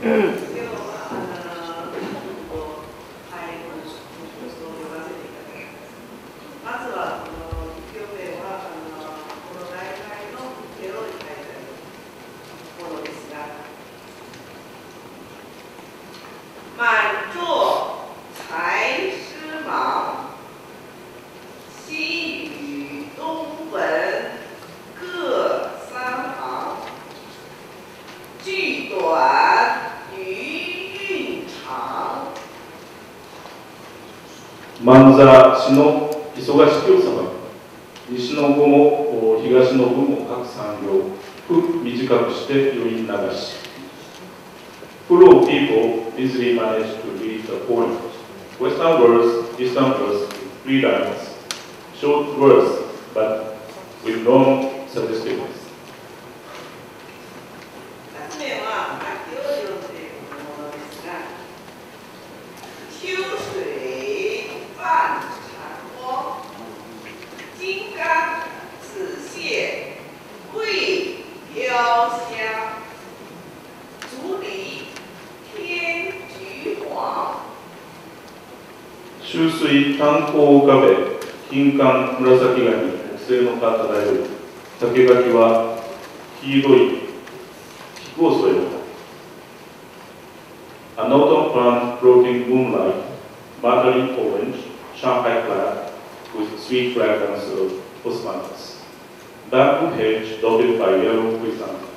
まずは座才思忙，西语东文各三行，句短余韵长。万座市の忙しきをさ西の五も東の五も各産業く短くして余韻流しフロー・ピーポー・イズリー・マネージ・トゥ・リー・ザ・ポイントウェスタン・ウォルス・ディスタン・ウォルス・フリーランスショート・ウォルス・バッグ・ウィ・ン・サティスティックス秋水炭鉱を浮かべ、金柑紫ガニ、木製の葉漂う。竹垣は黄色い菊を添える。An autumn plant floating moonlight, mandarin orange, Shanghai flag, with sweet fragrance of osmanthus. Bamboo hedge dotted by yellow chrysanthemums.